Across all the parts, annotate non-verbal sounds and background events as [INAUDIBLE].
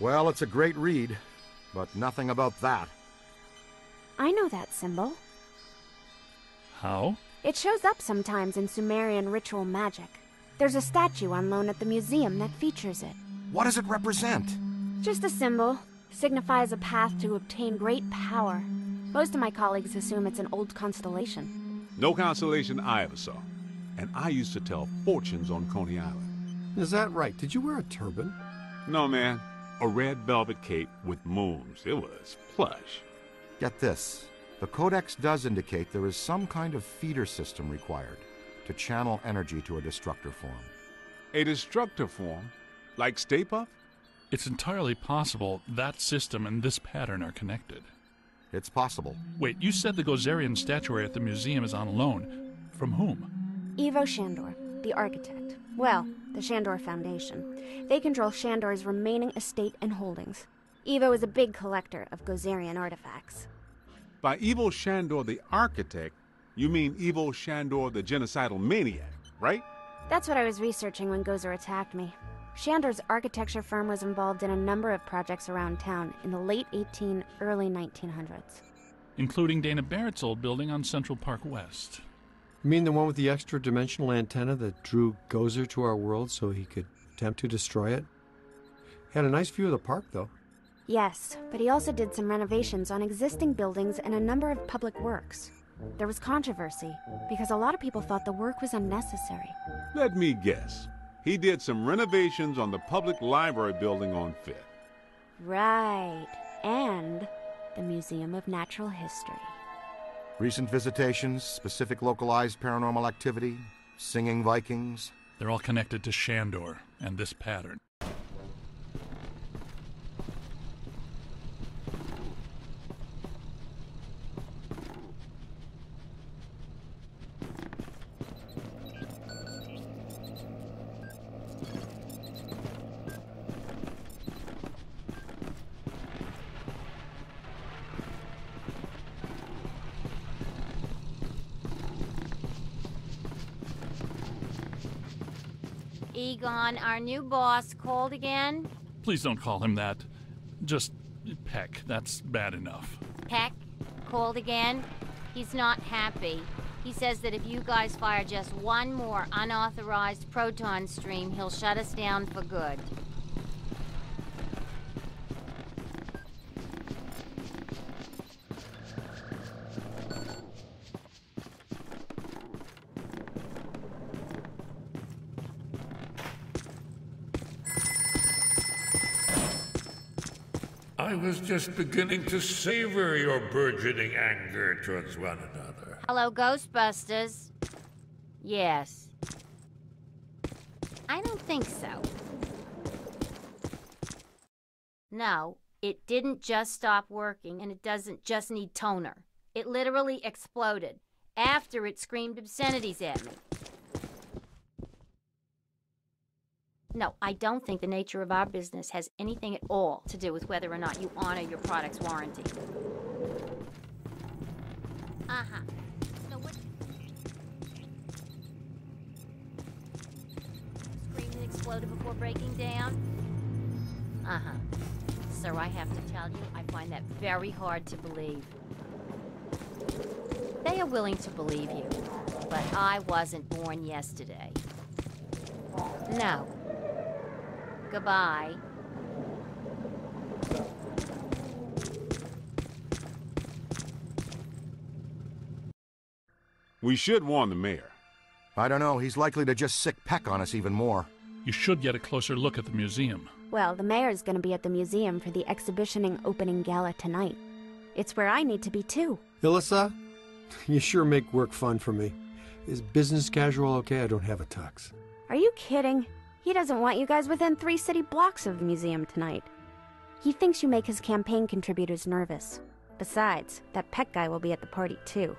Well, it's a great read, but nothing about that. I know that symbol. How? It shows up sometimes in Sumerian ritual magic. There's a statue on loan at the museum that features it. What does it represent? Just a symbol. Signifies a path to obtain great power. Most of my colleagues assume it's an old constellation. No constellation I ever saw. And I used to tell fortunes on Coney Island. Is that right? Did you wear a turban? No, man. A red velvet cape with moons. It was plush. Get this. The Codex does indicate there is some kind of feeder system required to channel energy to a destructor form. A destructor form? Like Stay Puft? It's entirely possible that system and this pattern are connected. It's possible. Wait, you said the Gozerian statuary at the museum is on loan. From whom? Ivo Shandor, the architect. Well, the Shandor Foundation. They control Shandor's remaining estate and holdings. Ivo is a big collector of Gozerian artifacts. By Ivo Shandor the architect, you mean Ivo Shandor the genocidal maniac, right? That's what I was researching when Gozer attacked me. Shandor's architecture firm was involved in a number of projects around town in the late 18, early 1900s. Including Dana Barrett's old building on Central Park West. You mean the one with the extra dimensional antenna that drew Gozer to our world so he could attempt to destroy it? Had a nice view of the park, though. Yes, but he also did some renovations on existing buildings and a number of public works. There was controversy because a lot of people thought the work was unnecessary. Let me guess. He did some renovations on the public library building on Fifth. Right. And the Museum of Natural History. Recent visitations, specific localized paranormal activity, singing Vikings. They're all connected to Shandor and this pattern. Our new boss, called again? Please don't call him that. Just Peck. That's bad enough. Peck called again? He's not happy. He says that if you guys fire just one more unauthorized proton stream, he'll shut us down for good. Just beginning to savor your burgeoning anger towards one another. Hello, Ghostbusters. Yes. I don't think so. No, it didn't just stop working, and it doesn't just need toner. It literally exploded after it screamed obscenities at me. No, I don't think the nature of our business has anything at all to do with whether or not you honor your product's warranty. Uh huh. No, what? Screamed and exploded before breaking down? Uh huh. Sir, I have to tell you, I find that very hard to believe. They are willing to believe you, but I wasn't born yesterday. No. Goodbye. We should warn the mayor. I don't know, he's likely to just sick Peck on us even more. You should get a closer look at the museum. Well, the mayor's gonna be at the museum for the exhibitioning opening gala tonight. It's where I need to be too. Ilyssa, [LAUGHS] you sure make work fun for me. Is business casual okay? I don't have a tux. Are you kidding? He doesn't want you guys within three city blocks of the museum tonight. He thinks you make his campaign contributors nervous. Besides, that Peck guy will be at the party too.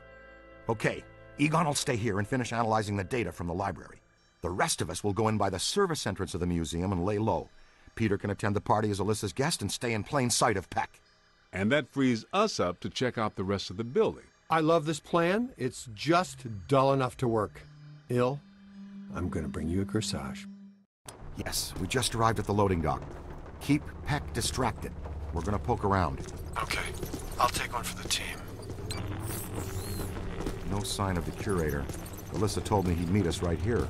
Okay, Egon will stay here and finish analyzing the data from the library. The rest of us will go in by the service entrance of the museum and lay low. Peter can attend the party as Ilyssa's guest and stay in plain sight of Peck. And that frees us up to check out the rest of the building. I love this plan. It's just dull enough to work. Ill, I'm going to bring you a corsage. Yes, we just arrived at the loading dock. Keep Peck distracted. We're gonna poke around. Okay. I'll take one for the team. No sign of the curator. Ilyssa told me he'd meet us right here.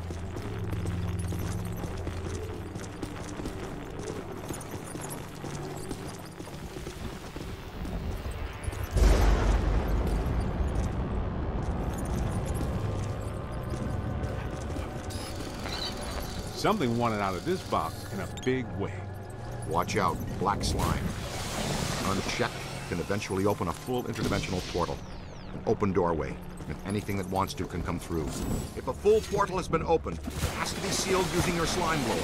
Something wanted out of this box in a big way. Watch out, black slime. Unchecked can eventually open a full interdimensional portal. An open doorway, and anything that wants to can come through. If a full portal has been opened, it has to be sealed using your slime blower.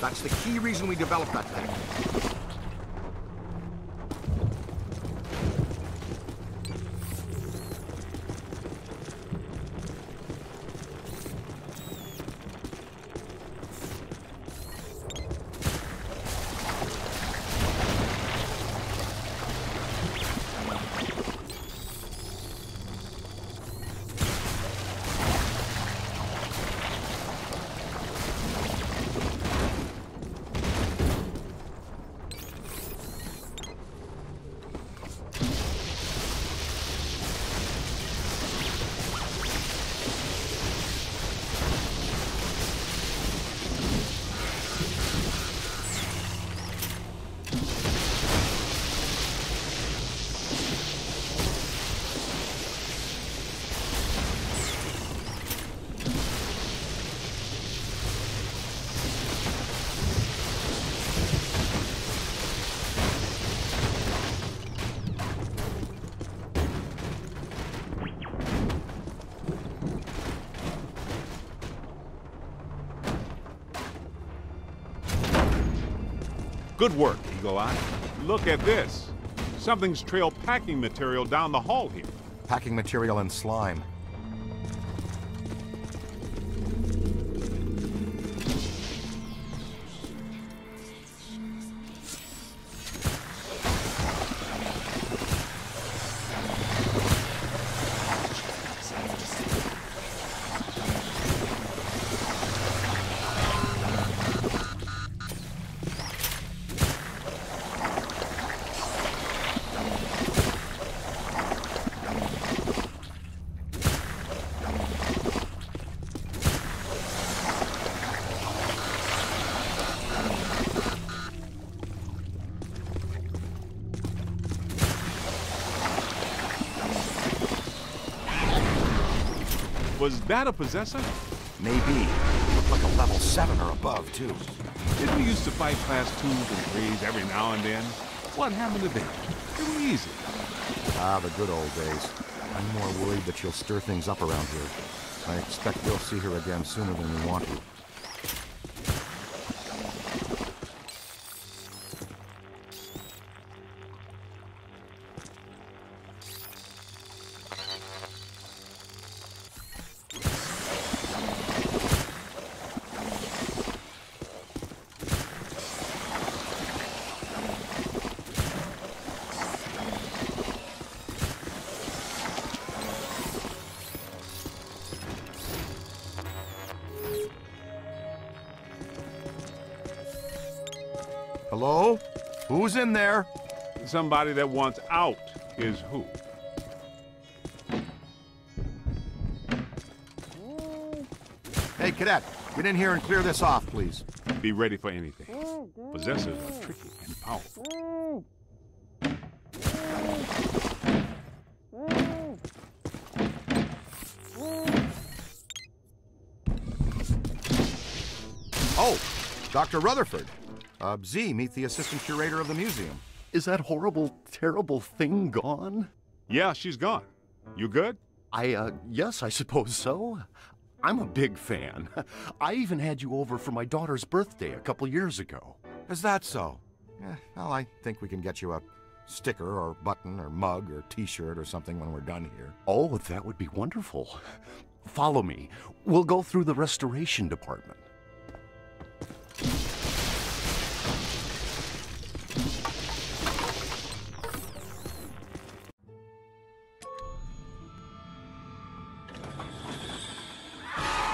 That's the key reason we developed that thing. Good work, Eagle Eye. Look at this. Something's trailed packing material down the hall here. Packing material and slime. Was that a possessor? Maybe. Looked like a level 7 or above, too. Didn't we used to fight class twos and threes every now and then? What happened to them? They were easy. Ah, the good old days. I'm more worried that she'll stir things up around here. I expect we'll see her again sooner than we want to. Hello? Who's in there? Somebody that wants out is who? Hey, cadet, get in here and clear this off, please. Be ready for anything. Possessors are tricky and powerful. Oh, Dr. Rutherford. Uh, Z, meet the assistant curator of the museum. Is that horrible, terrible thing gone? Yeah, she's gone. You good? I, uh, yes, I suppose so. I'm a big fan. [LAUGHS] I even had you over for my daughter's birthday a couple years ago. Is that so? Yeah, well, I think we can get you a sticker or button or mug or t-shirt or something when we're done here. Oh, that would be wonderful. Follow me. We'll go through the restoration department.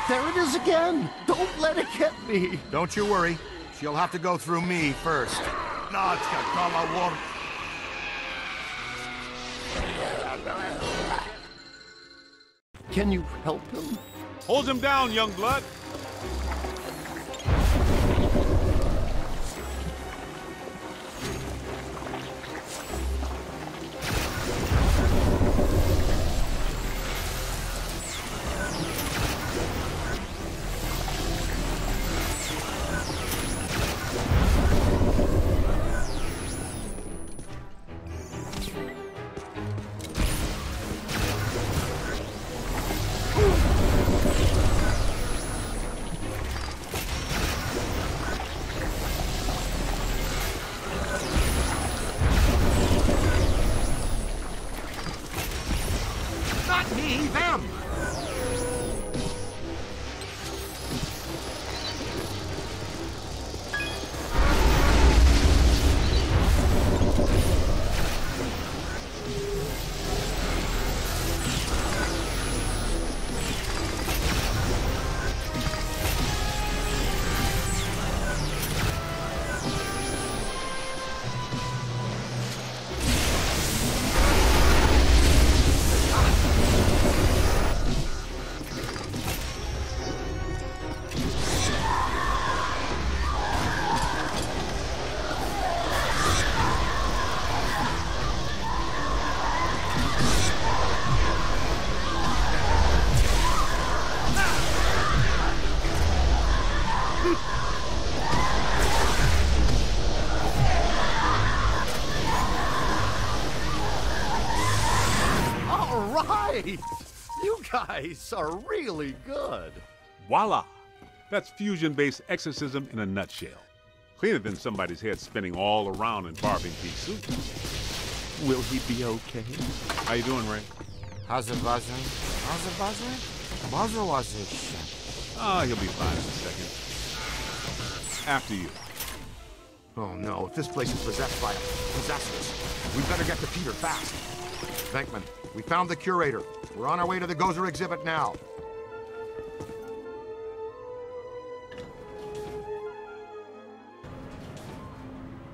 There it is again! Don't let it get me! Don't you worry. She'll have to go through me first. Nacka kalla work. Can you help him? Hold him down, young blood. Guys are really good. Voila! That's fusion based exorcism in a nutshell. Cleaner than somebody's head spinning all around in Barbing pea soup. Will he be okay? How you doing, Ray? How's it buzzing? How's it buzzing? Buzzer was it shit. Ah, he'll be fine in a second. After you. Oh no, if this place is possessed by possessors, we better get to Peter fast. Venkman, we found the curator. We're on our way to the Gozer exhibit now.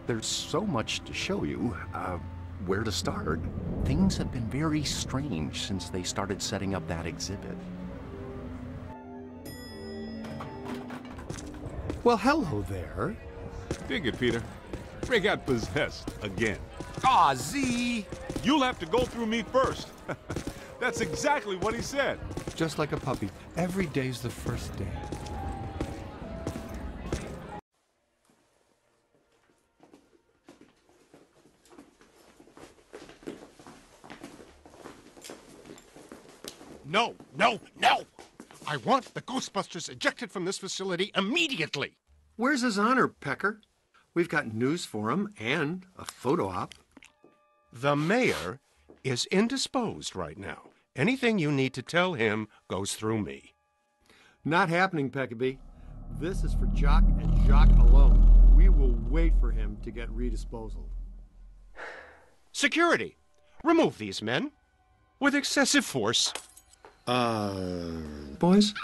There's so much to show you. Uh, where to start? Things have been very strange since they started setting up that exhibit. Well, hello there. Dig it, Peter. Ray got possessed again. Aw, Z! You'll have to go through me first. [LAUGHS] That's exactly what he said. Just like a puppy. Every day's the first day. No, no, no! I want the Ghostbusters ejected from this facility immediately! Where's his honor, Pecker? We've got news for him and a photo op. The mayor is indisposed right now. Anything you need to tell him goes through me. Not happening, Peckaby. This is for Jock and Jock alone. We will wait for him to get redisposal. [SIGHS] Security! Remove these men. With excessive force. Uh. Boys?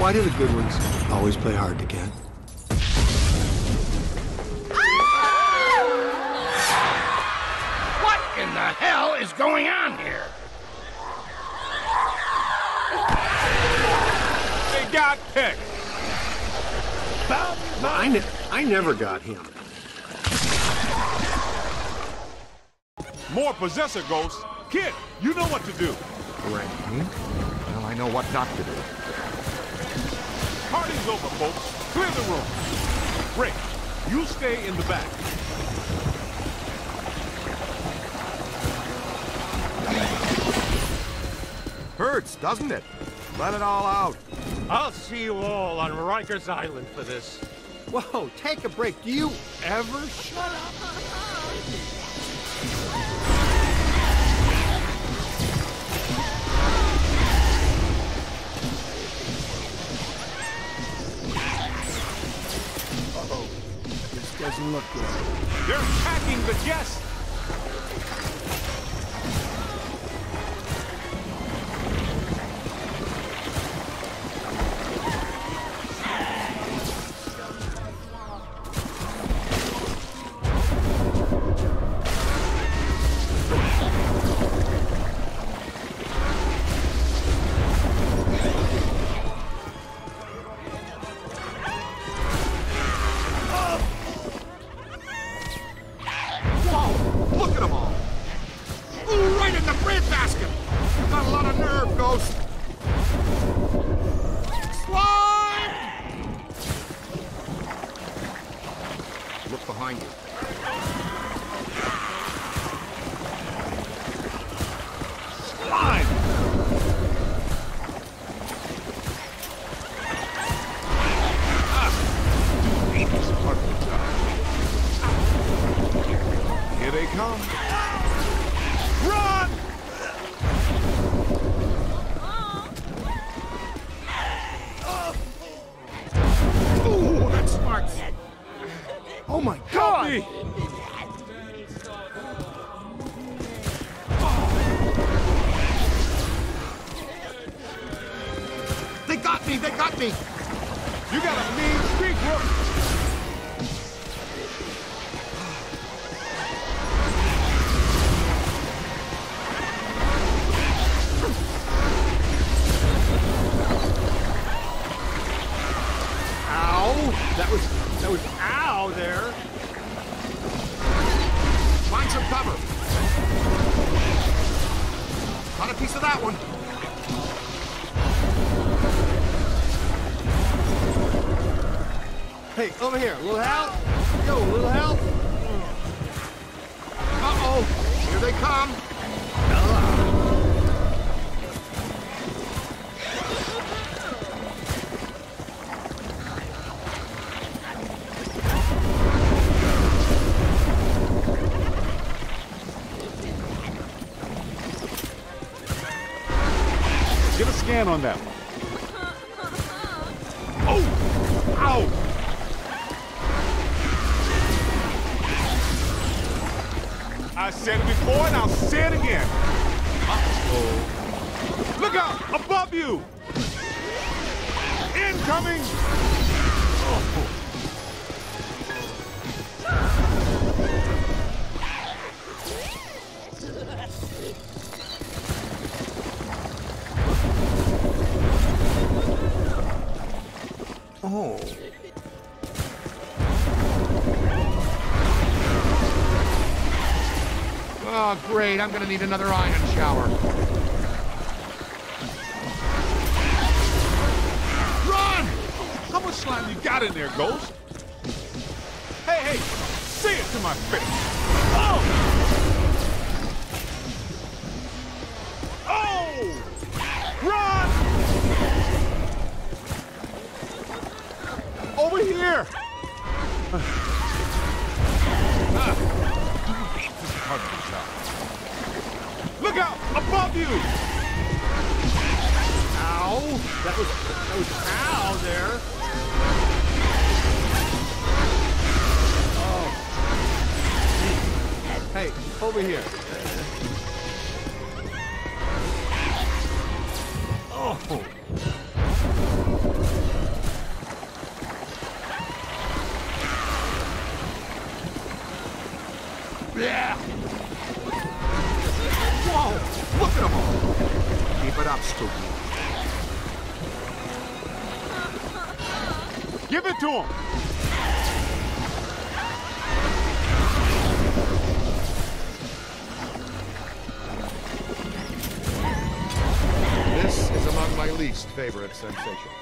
Why do the good ones always play hard to get? Ah! What in the hell is going on here? They got Peck. Well, I, ne- I never got him. More possessor ghosts. Kid, you know what to do. Right. Hmm? well, I know what not to do. Party's over, folks. Clear the room. Rick, you stay in the back. Hurts, doesn't it? Let it all out. I'll see you all on Rikers Island for this. Whoa, take a break. Do you ever shut up? Doesn't look good. They're attacking the guests. Of that one. Hey, over here, a little help. Yo, a little help. Uh-oh! Here they come! On that one. Need another iron shower. Run! How much slime you got in there, Ghost? Hey, hey! Say it to my face! Oh! Oh! Run! Over here! [SIGHS] Ah. This is part of the job. Look out! Above you! Ow! That was that was ow there. Oh. Hey, over here. Oh. Give it to him! This is among my least favorite sensations.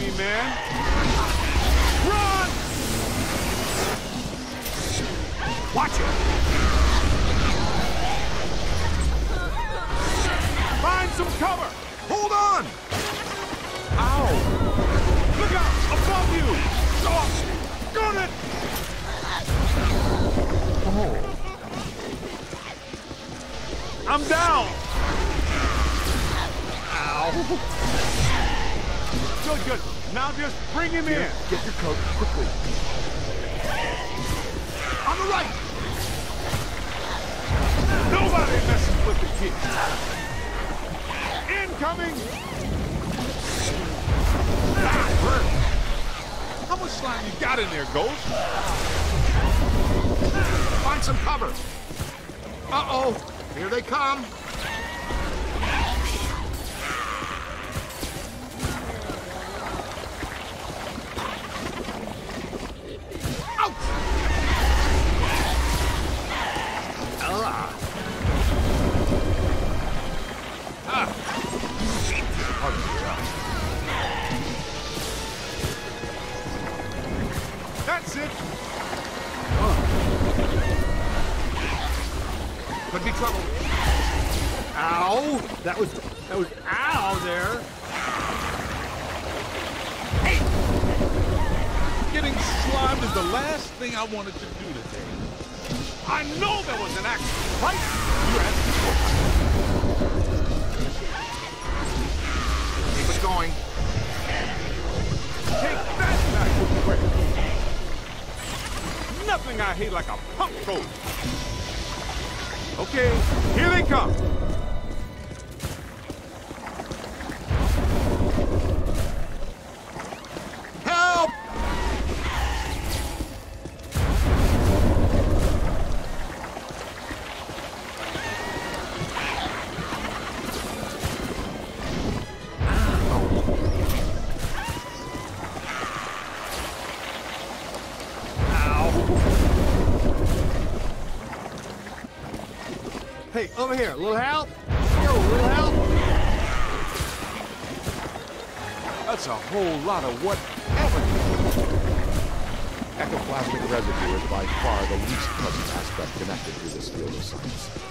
Me, man! Run! Watch it! Find some cover! Hold on! Ow! Look out! Above you! Oh, gun it! Oh. I'm down! Ow! Good, good. Now just bring him in. Get your coat quickly. On the right! Nobody messes with the kid. Incoming! Ah. How much slime you got in there, Ghost? Find some cover. Uh-oh. Here they come. Over here, a little help? Yo, a little help? That's a whole lot of whatever. Ectoplasmic residue is by far the least pleasant aspect connected to this field of science.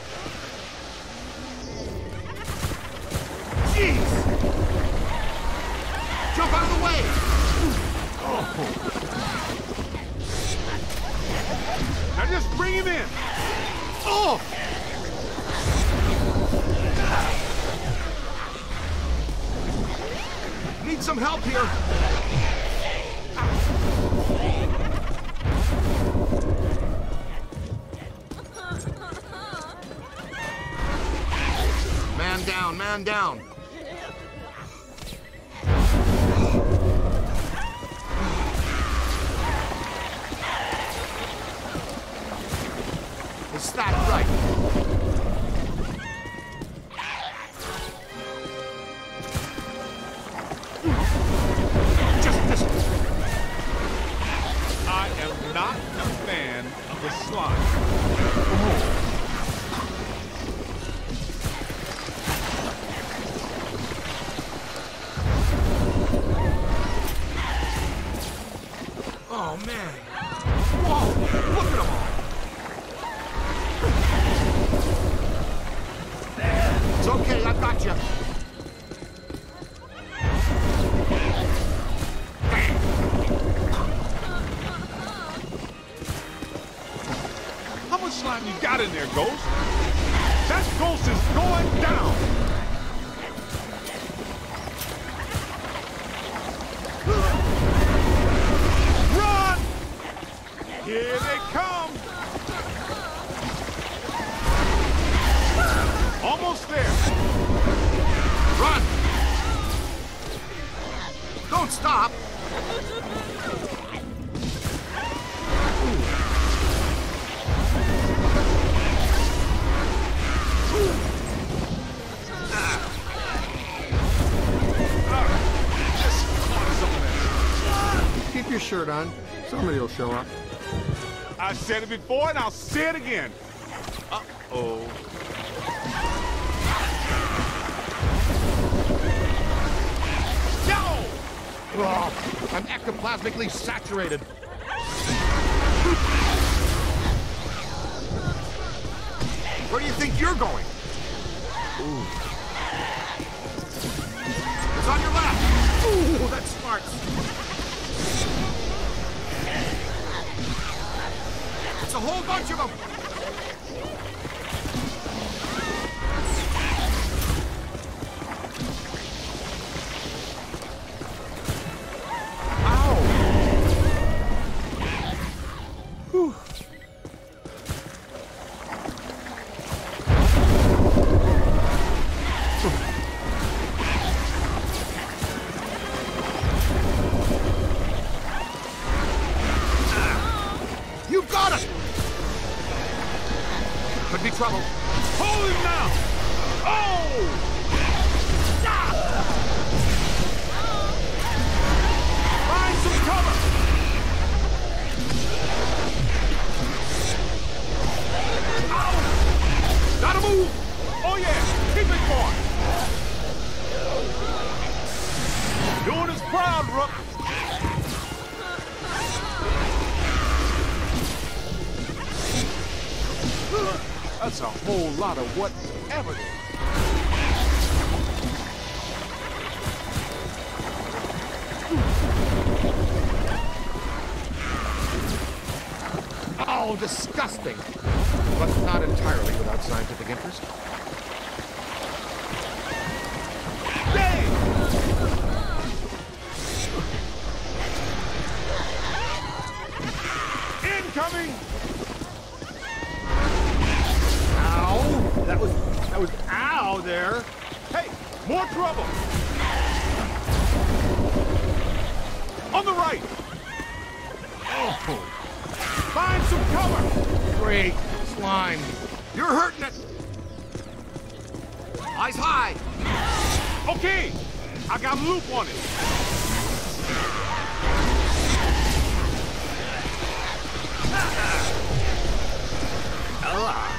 Down, Oh man. Whoa! Look at them all. It's okay, I got you. How much slime you got in there, Ghost? Show up. I said it before and I'll say it again. Uh-oh. Yo! Oh, I'm ectoplasmically saturated. Lot of whatever. Find some cover! great slime! You're hurting it! Eyes high! Okay, I got loop on it. Oh,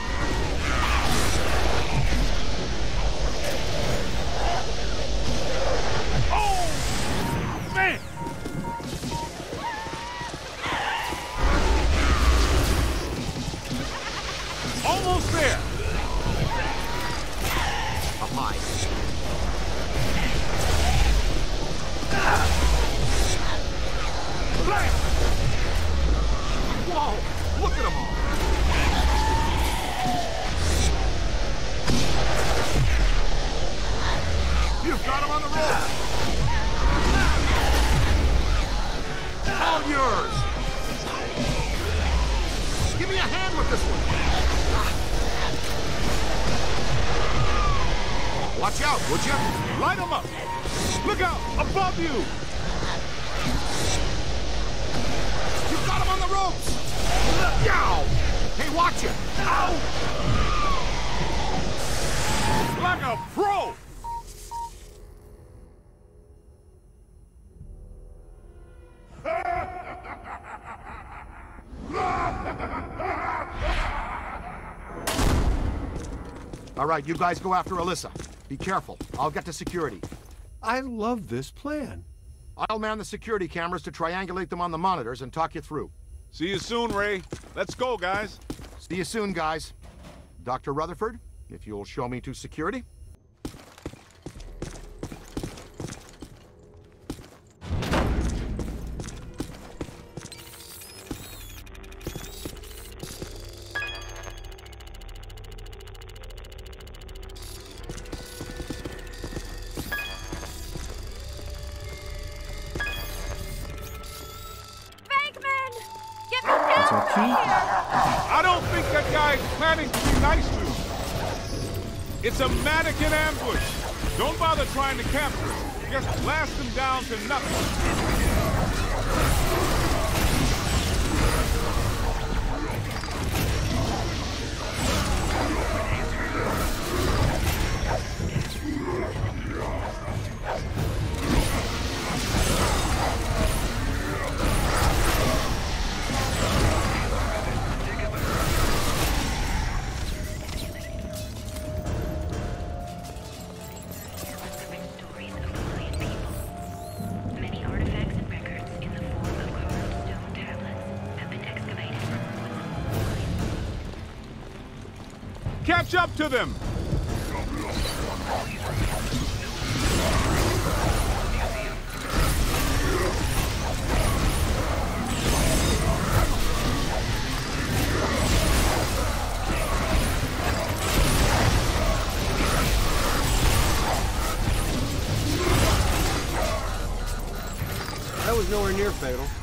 Almost there. Whoa! Look at them all! You've got him on the rope! All yours! Give me a hand with this one! Watch out, would you? Light them up! Look out! Above you! You've got him on the ropes! Yow! Hey, watch it! Ow! Like a pro! [LAUGHS] All right, you guys go after Ilyssa. Be careful. I'll get to security. I love this plan. I'll man the security cameras to triangulate them on the monitors and talk you through. See you soon, Ray. Let's go, guys. See you soon, guys. Dr. Rutherford, if you'll show me to security. To them! That was nowhere near fatal.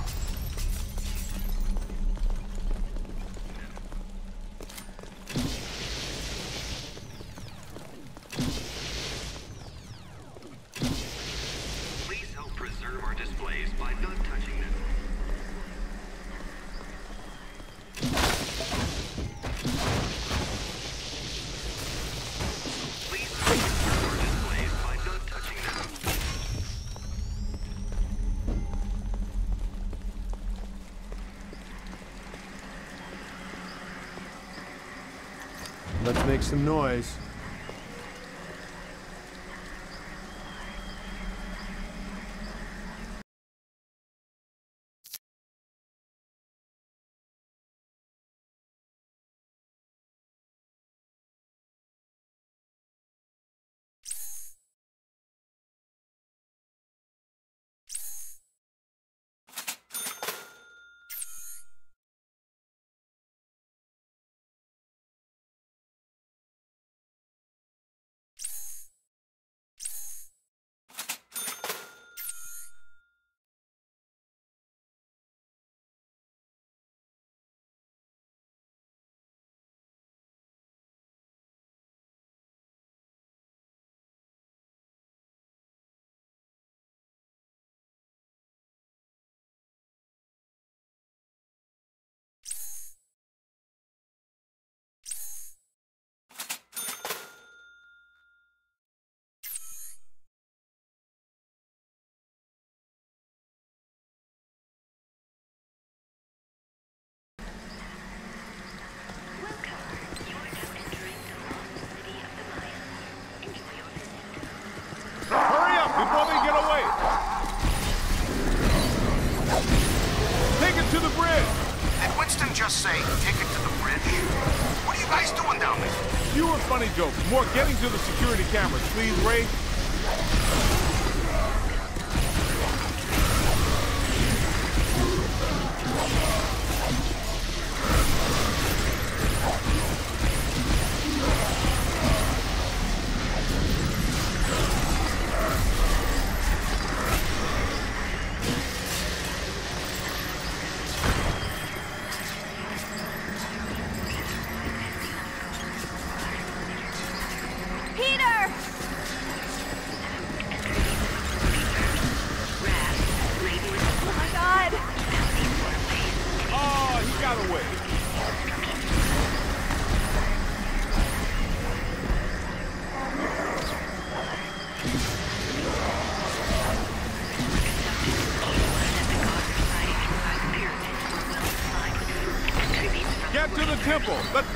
Some noise.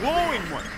Glowing one.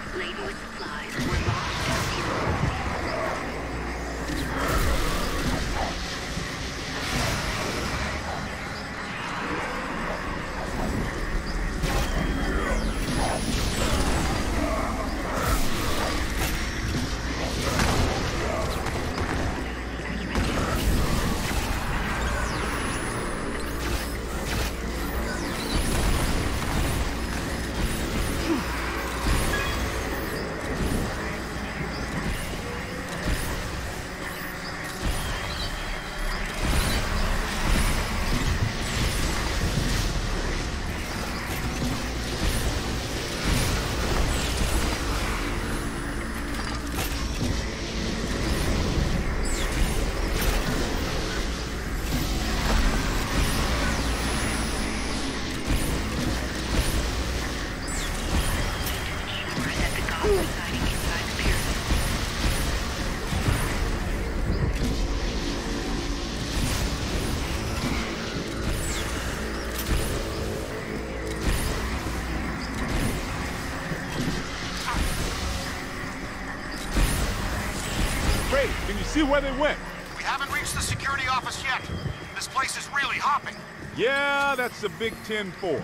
Where they went? We haven't reached the security office yet. This place is really hopping. Yeah, that's the Big Ten 4.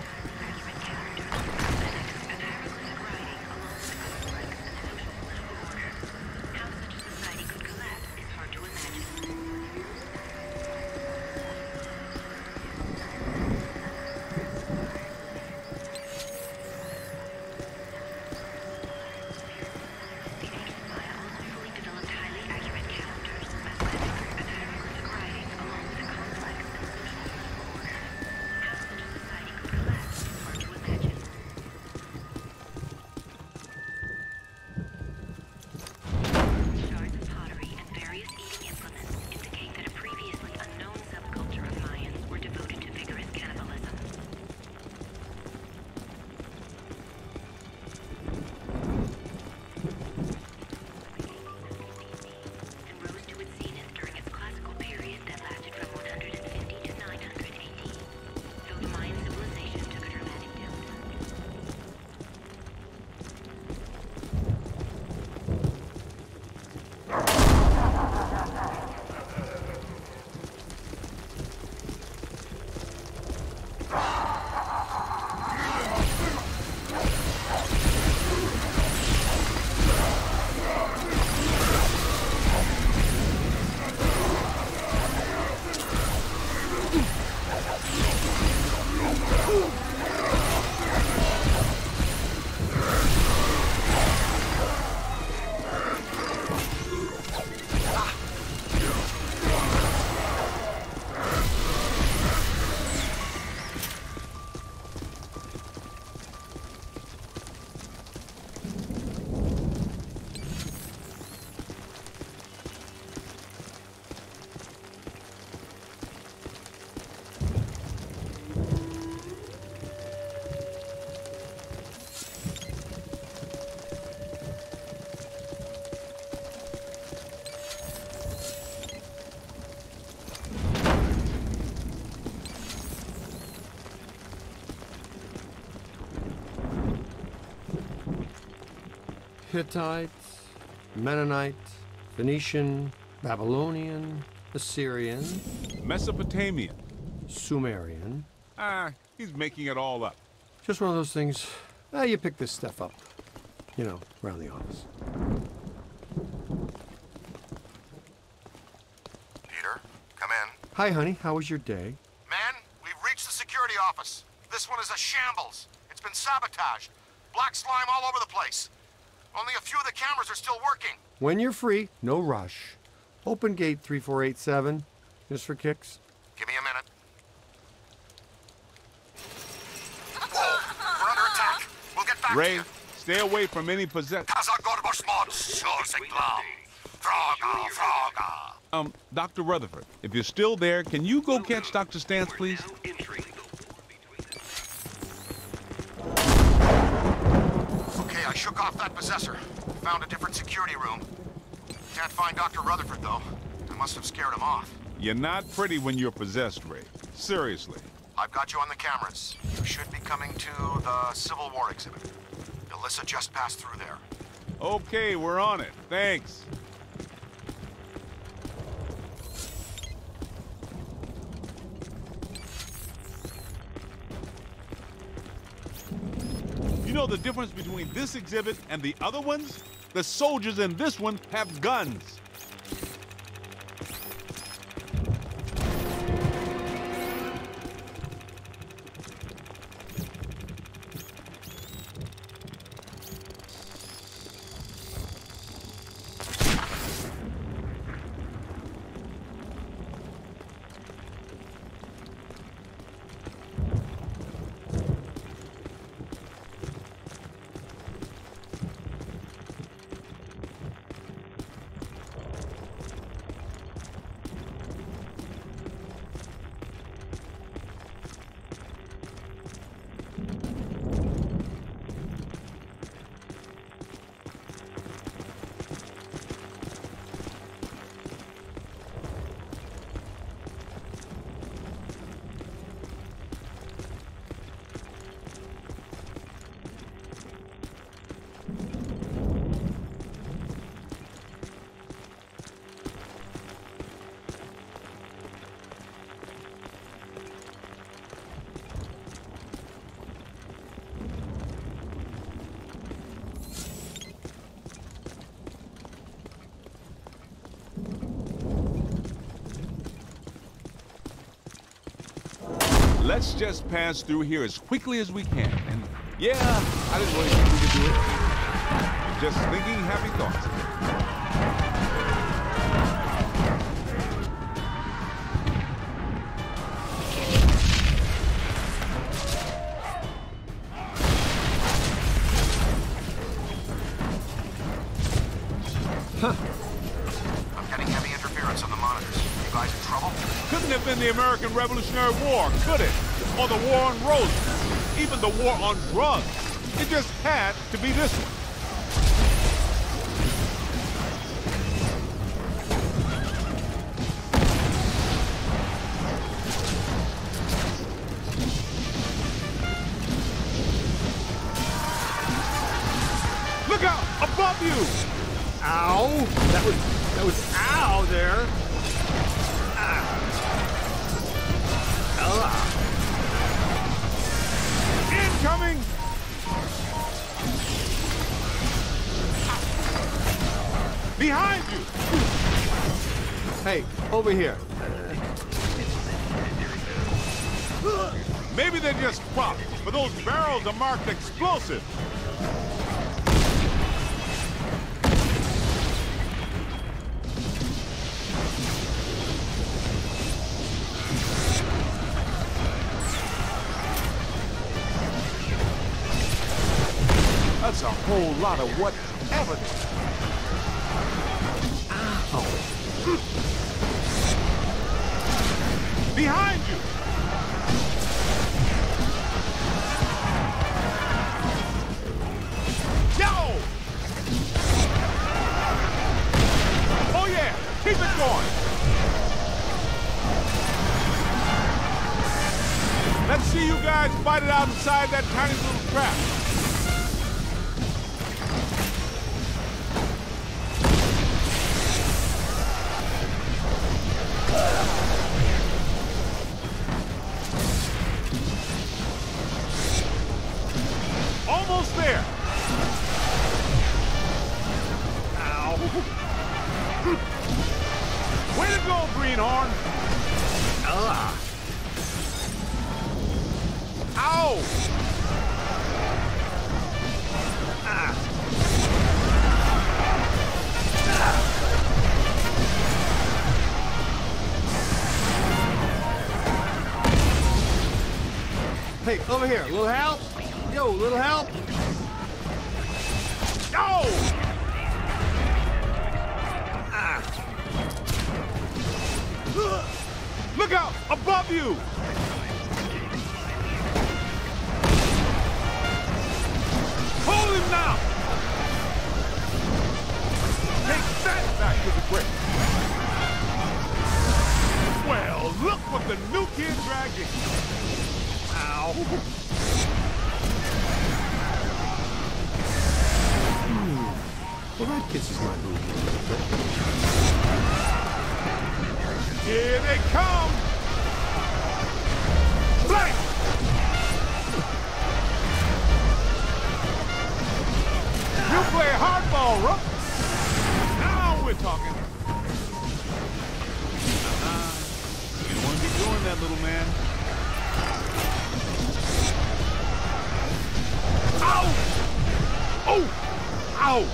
Hittite, Mennonite, Phoenician, Babylonian, Assyrian, Mesopotamian. Sumerian. Ah, he's making it all up. Just one of those things Uh, you pick this stuff up, you know, around the office. Peter, come in. Hi, honey. How was your day? Man, we've reached the security office. This one is a shambles. It's been sabotaged. Black slime all over the place. Only a few of the cameras are still working. When you're free, no rush. Open gate 3487, just for kicks. Give me a minute. Whoa, we're under attack. We'll get back to Ray, stay away from any possess. Um, Dr. Rutherford, if you're still there, can you go catch Dr. Stantz, please? Okay, I shook off that possessor. Found a different security room. Can't find Dr. Rutherford, though. I must have scared him off. You're not pretty when you're possessed, Ray. Seriously. I've got you on the cameras. You should be coming to the Civil War exhibit. Ilyssa just passed through there. Okay, we're on it. Thanks. You know the difference between this exhibit and the other ones? The soldiers in this one have guns. Just pass through here as quickly as we can. And yeah, I didn't really think we could do it. Just thinking happy thoughts. Huh. I'm getting heavy interference on the monitors. You guys in trouble? Couldn't have been the American Revolutionary War, could it? Or the War on Roses, even the War on Drugs. It just had to be this one. Whole lot of. Behind you! Yo! Oh yeah, keep it going. Let's see you guys fight it out inside that tiny little trap. Over here. Little help? Hardball, Now we're talking. Uh-uh. You don't want to be doing that, little man. Ow! Oh! Ow!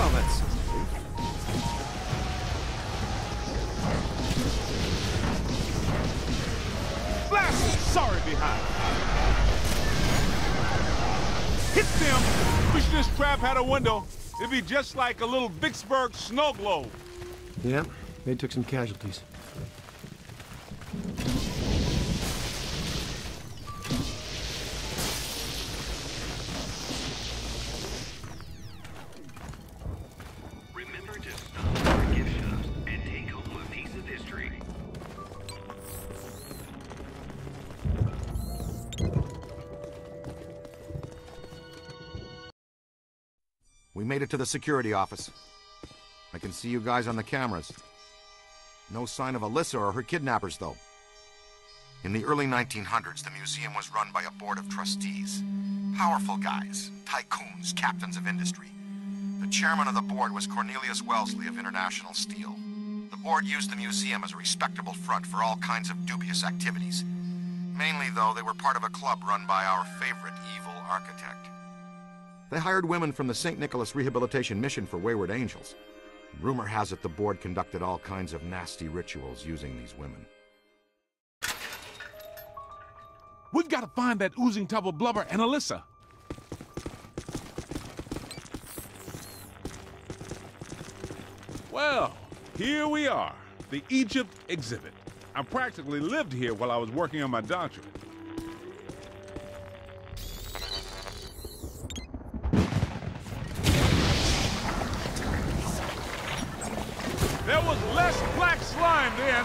Oh, that's... Blast! Sorry behind. Wish this trap had a window. It'd be just like a little Vicksburg snow globe. Yeah, they took some casualties. It to the security office. I can see you guys on the cameras. No sign of Ilyssa or her kidnappers, though. In the early 1900s, the museum was run by a board of trustees. Powerful guys, tycoons, captains of industry. The chairman of the board was Cornelius Wellesley of International Steel. The board used the museum as a respectable front for all kinds of dubious activities. Mainly, though, they were part of a club run by our favorite evil architect. They hired women from the St. Nicholas Rehabilitation Mission for Wayward Angels. Rumor has it the board conducted all kinds of nasty rituals using these women. We've got to find that oozing tub of blubber and Ilyssa. Well, here we are, the Egypt exhibit. I practically lived here while I was working on my doctorate. Slime then.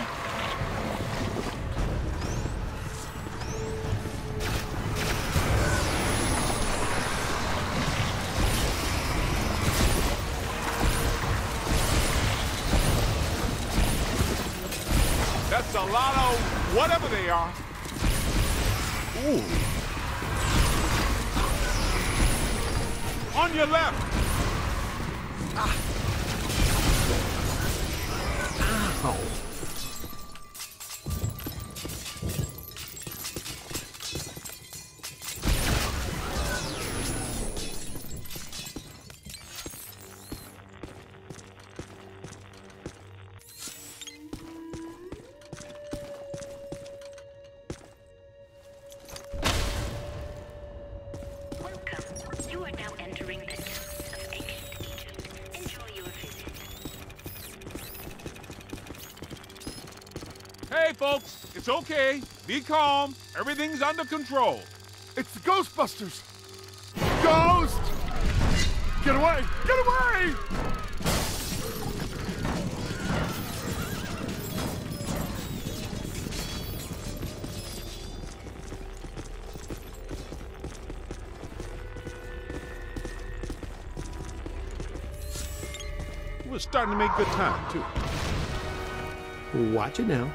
That's a lot of whatever they are. Ooh. On your left. Okay. Be calm. Everything's under control. It's the Ghostbusters! Ghost! Get away! Get away! We're starting to make good time, too. Watch it now.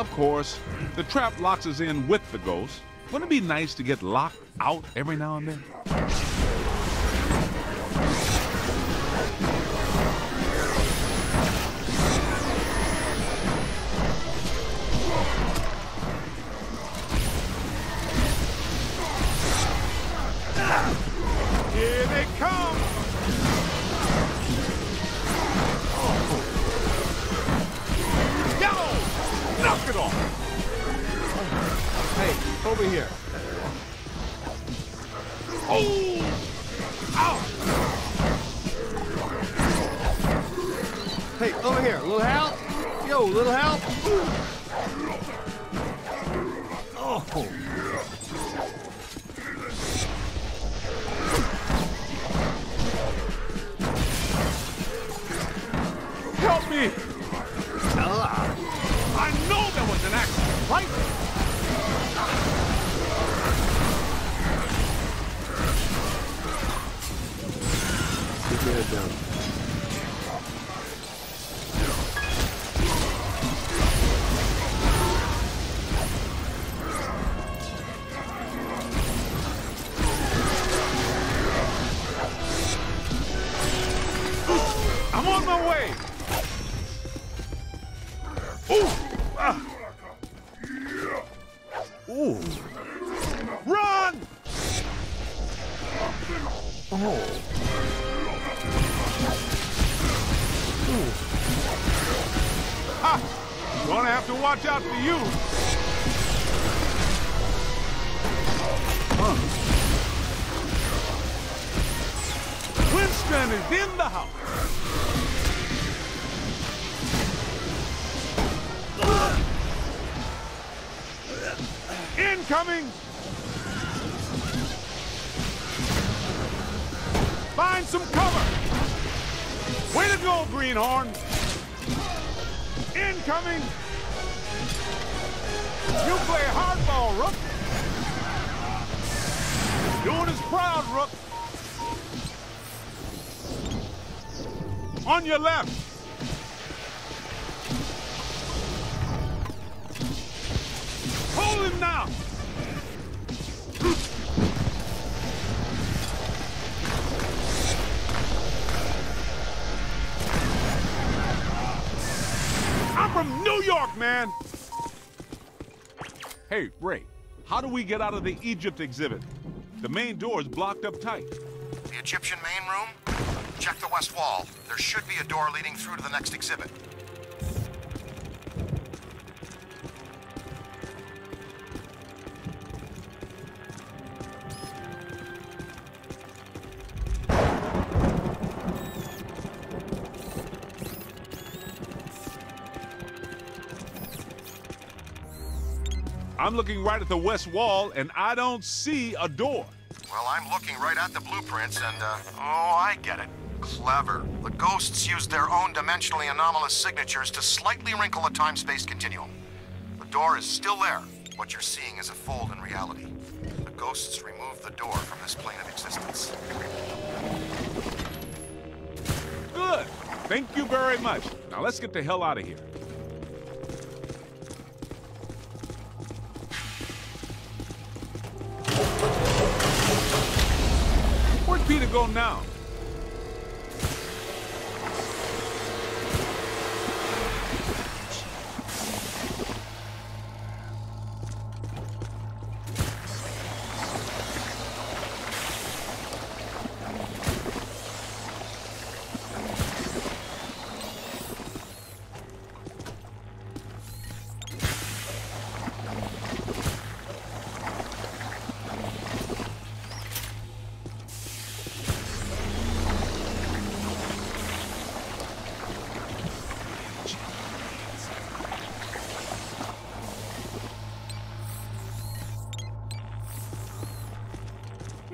Of course. The trap locks us in with the ghost. Wouldn't it be nice to get locked out every now and then? We get out of the Egypt exhibit? The main door is blocked up tight. The Egyptian main room? Check the west wall. There should be a door leading through to the next exhibit. I'm looking right at the west wall, and I don't see a door. Well, I'm looking right at the blueprints, and, uh, oh, I get it. Clever. The ghosts used their own dimensionally anomalous signatures to slightly wrinkle the time-space continuum. The door is still there. What you're seeing is a fold in reality. The ghosts removed the door from this plane of existence. Good. Thank you very much. Now let's get the hell out of here. Go now?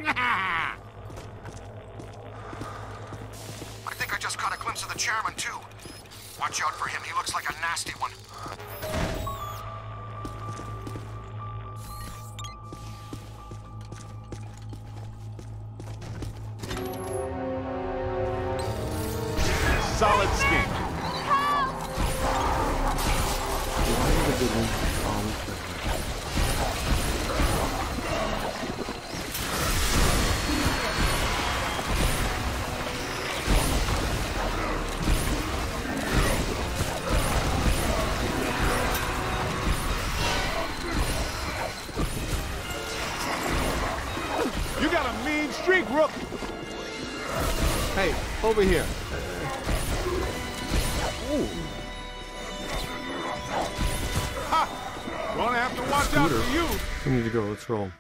I think I just caught a glimpse of the chairman, too. Watch out for him. He looks like a nasty one. Over here. Ha! Gonna have to watch out for you. We need to go. Let's roll.